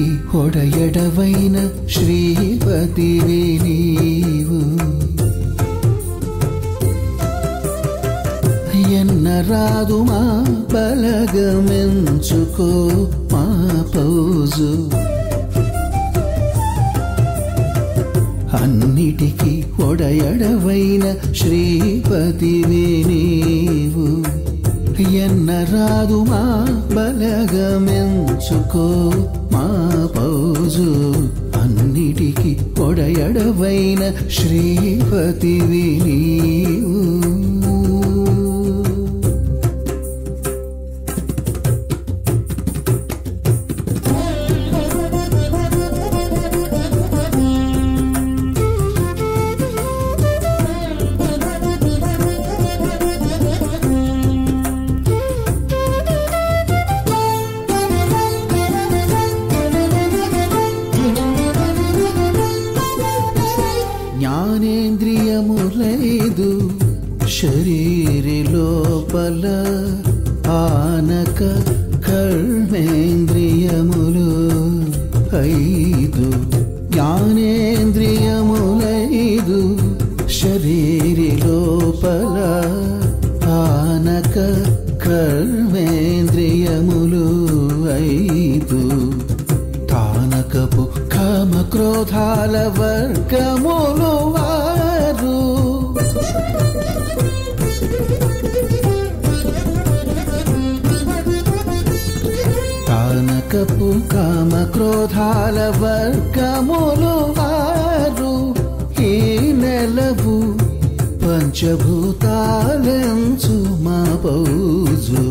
ఒడయడవైన శ్రీపతివి నీవు. ఎన్నరాదు మా బలగమెంచుకో మా పౌజు. అన్నిటికీ ఒడయడవైన శ్రీపతివే నీవు. ఎన్నరాదు మా బలగమెంచుకో మా పౌజు. అన్నిటికీ పొడయడవైన శ్రీపతివి నీవు. లోపల ఆనక కర్ణేంద్రియములు ఐదు జ్ఞానేంద్రియములైదు శరీరి లోపల ఆనక కర్మేంద్రియములు. ఐదు తానకపు కామ క్రోధాల పాపపు కామ క్రోధాల వర్గములు వారు ఈ నెలవు పంచభూతాలెంచు మా పౌజు.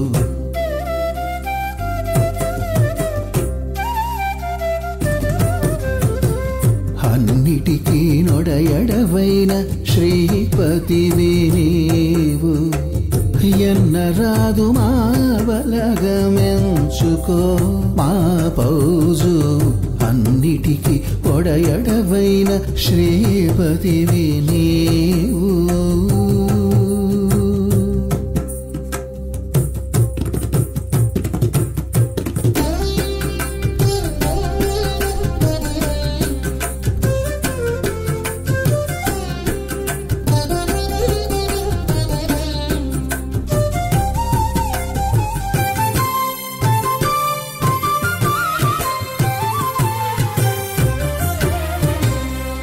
అన్నిటికీ నొడయడవైన శ్రీపతివి నీవు. ఎన్నరాదు మా బలగమెంచుకో. మా పౌజు అన్నిటికీ ఒడయడవైన శ్రీపతివి నీవు.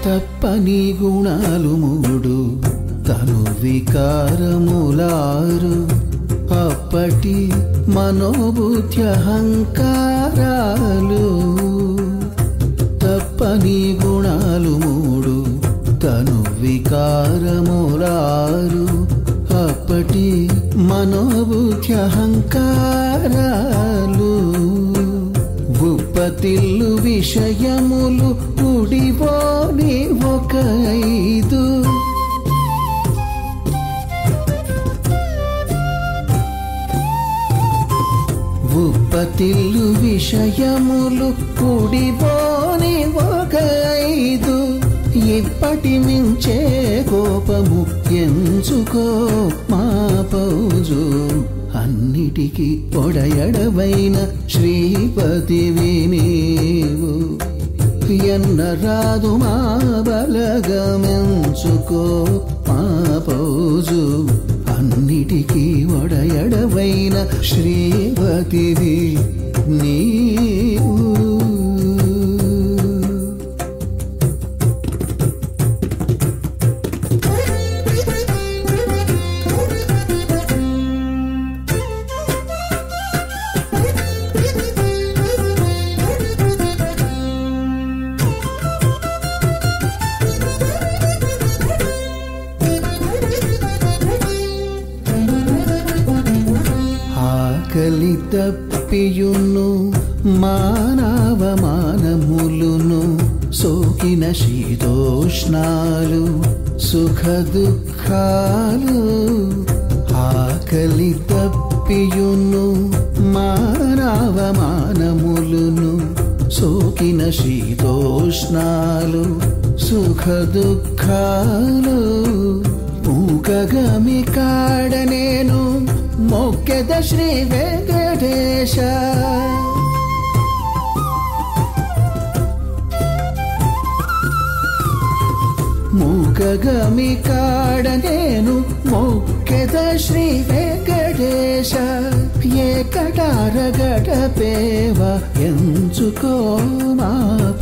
తప్పని గుణాలు మూడు. తను వికారములారు. అప్పటి మనోబుద్ధి అహంకారాలు. తప్పని గుణాలు మూడు. తను వికారములారు. అప్పటి మనోబుద్ధి అహంకారాలు. ఉప్పతిల్లు విషయములు కుడిపోని ఒక ఐదు. ఉప్పతిల్లు విషయములు కుడిపోని ఒక ఐదు. ఇప్పటి మించే కోపము ఎంచుకో మా పౌజు. అన్నిటికీ పొడయడవైన శ్రీపతివి నీవు ఎన్నరాదు మా బలగమెంచుకో మా పౌజు. అన్నిటికీ ఒడయడవైన శ్రీపతివి నీ ఆకలి తప్పియును మానవమానములును సోకిన శీతోష్ణాలు సుఖ దుఃఖాలు ఆకలి తప్పియును మానవమానములును సోకిన శీతోష్ణాలు సుఖ దుఃఖాలు పూకగమి కాడ నేను ముఖ్యత శ్రీ వెంకటేశ మూకగమి కాడ నేను ముఖ్యత శ్రీ వెంకటేశ ఏ కటార కటారగట పేవ ఎంచుకో మా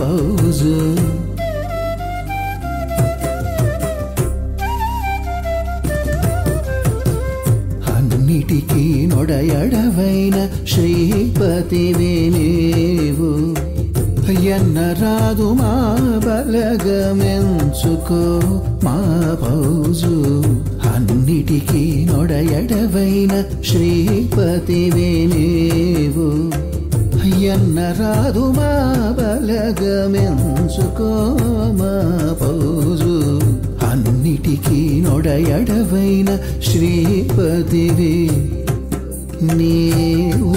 పౌజు అన్నిటికీ నొడయడవైన శ్రీపతివే నీవు ఎన్నరాదు మా బలగమెంచుకో మా పౌజు. అన్నిటికీ నొడయడవైన శ్రీపతివే నీవు ఎన్నరాదు మా బలగమెంచుకో మా పౌజు. నిటికి నొడయడవైన శ్రీపతివి నీవు